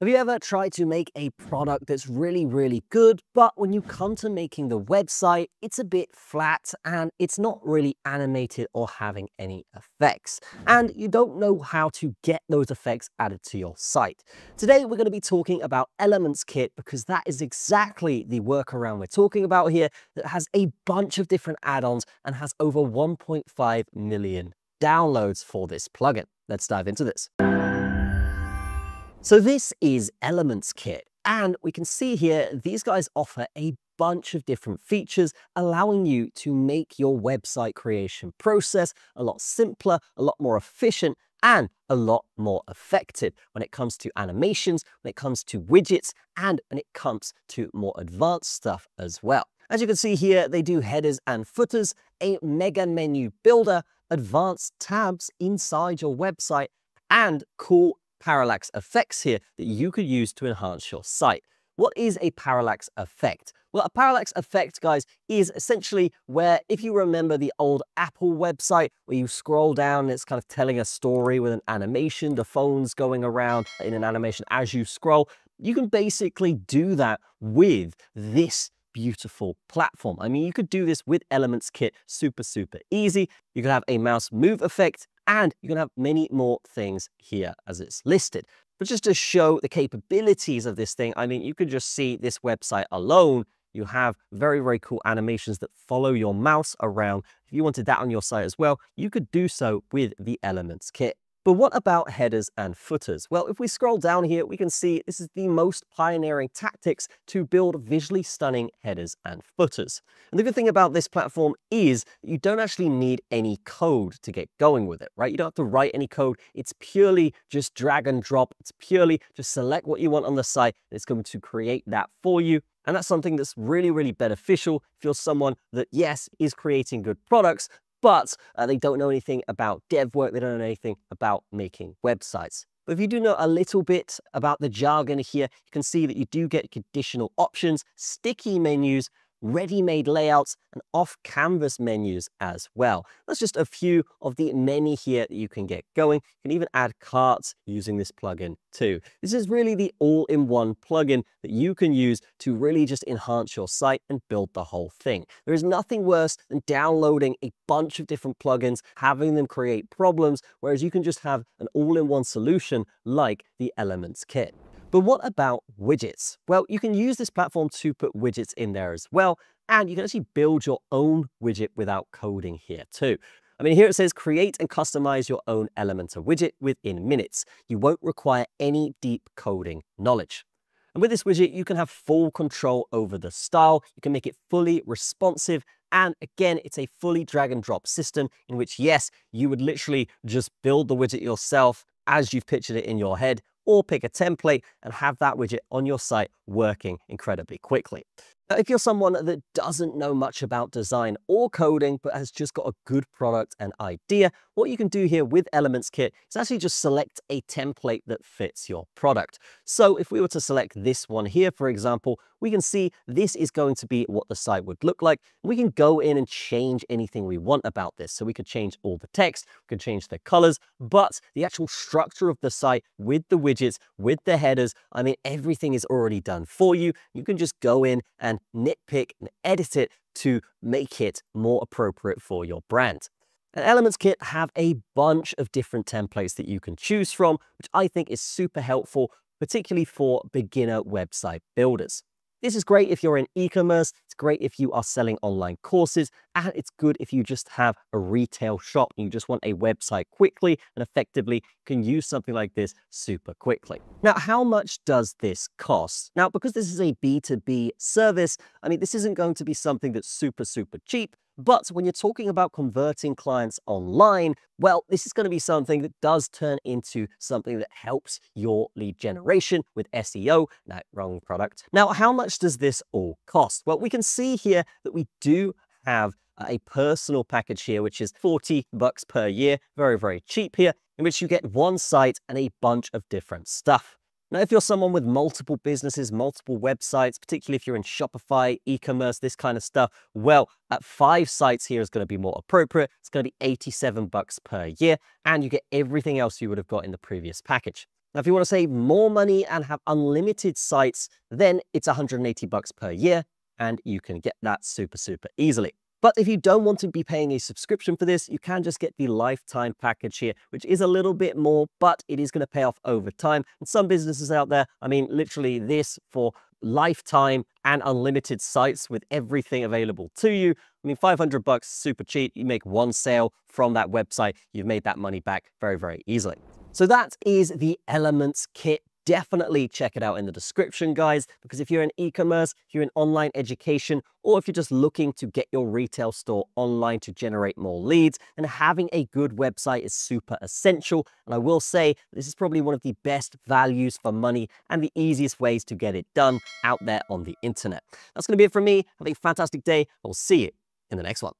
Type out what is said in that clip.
Have you ever tried to make a product that's really, really good, but when you come to making the website, it's a bit flat and it's not really animated or having any effects, and you don't know how to get those effects added to your site? Today, we're going to be talking about Elements Kit because that is exactly the workaround we're talking about here that has a bunch of different add-ons and has over 1.5 million downloads for this plugin. Let's dive into this. So this is Elements Kit, and we can see here, these guys offer a bunch of different features, allowing you to make your website creation process a lot simpler, a lot more efficient, and a lot more effective when it comes to animations, when it comes to widgets, and when it comes to more advanced stuff as well. As you can see here, they do headers and footers, a mega menu builder, advanced tabs inside your website, and cool parallax effects here that you could use to enhance your site. What is a parallax effect? Well, a parallax effect, guys, is essentially where, if you remember the old Apple website, where you scroll down and it's kind of telling a story with an animation, the phone's going around in an animation as you scroll, you can basically do that with this beautiful platform. I mean, you could do this with Elements Kit super, super easy. You could have a mouse move effect and you can have many more things here as it's listed. But just to show the capabilities of this thing, I mean, you could just see this website alone. You have very, very cool animations that follow your mouse around. If you wanted that on your site as well, you could do so with the Elements kit. But what about headers and footers? Well, if we scroll down here, we can see this is the most pioneering tactics to build visually stunning headers and footers. And the good thing about this platform is you don't actually need any code to get going with it, right? You don't have to write any code. It's purely just drag and drop. It's purely just select what you want on the site. It's going to create that for you. And that's something that's really, really beneficial if you're someone that, yes, is creating good products, but uh, they don't know anything about dev work, they don't know anything about making websites. But if you do know a little bit about the jargon here, you can see that you do get conditional options, sticky menus, ready-made layouts, and off-canvas menus as well. That's just a few of the many here that you can get going. You can even add carts using this plugin too. This is really the all-in-one plugin that you can use to really just enhance your site and build the whole thing. There is nothing worse than downloading a bunch of different plugins, having them create problems, whereas you can just have an all-in-one solution like the Elements Kit. But what about widgets? Well, you can use this platform to put widgets in there as well, and you can actually build your own widget without coding here too. I mean, here it says create and customize your own Elementor widget within minutes. You won't require any deep coding knowledge. And with this widget, you can have full control over the style. You can make it fully responsive. And again, it's a fully drag and drop system in which, yes, you would literally just build the widget yourself as you've pictured it in your head or pick a template and have that widget on your site working incredibly quickly. Now, if you're someone that doesn't know much about design or coding, but has just got a good product and idea, what you can do here with Elements Kit is actually just select a template that fits your product. So if we were to select this one here, for example, we can see this is going to be what the site would look like. We can go in and change anything we want about this. So we could change all the text, we could change the colors, but the actual structure of the site with the widgets, with the headers, I mean, everything is already done for you. You can just go in and nitpick and edit it to make it more appropriate for your brand. And Elements Kit have a bunch of different templates that you can choose from, which I think is super helpful, particularly for beginner website builders. This is great if you're in e-commerce, great if you are selling online courses, and it's good if you just have a retail shop and you just want a website quickly and effectively can use something like this super quickly. Now, how much does this cost? Now, because this is a B2B service, I mean, this isn't going to be something that's super, super cheap, but when you're talking about converting clients online, well, this is going to be something that does turn into something that helps your lead generation with SEO. No, wrong product. Now, how much does this all cost? Well, we can see here that we do have a personal package here, which is 40 bucks per year. Very, very cheap here, in which you get one site and a bunch of different stuff. Now, if you're someone with multiple businesses, multiple websites, particularly if you're in Shopify, e-commerce, this kind of stuff, well, at five sites here is going to be more appropriate. It's going to be 87 bucks per year, and you get everything else you would have got in the previous package. Now, if you want to save more money and have unlimited sites, then it's 180 bucks per year, and you can get that super, super easily. But if you don't want to be paying a subscription for this, you can just get the lifetime package here, which is a little bit more, but it is going to pay off over time. And some businesses out there, I mean, literally this for lifetime and unlimited sites with everything available to you. I mean, 500 bucks, super cheap. You make one sale from that website, you've made that money back very, very easily. So that is the Elements Kit definitely check it out in the description, guys, because if you're in e-commerce, you're in online education, or if you're just looking to get your retail store online to generate more leads, then having a good website is super essential. And I will say this is probably one of the best values for money and the easiest ways to get it done out there on the internet. That's going to be it from me. Have a fantastic day. I'll see you in the next one.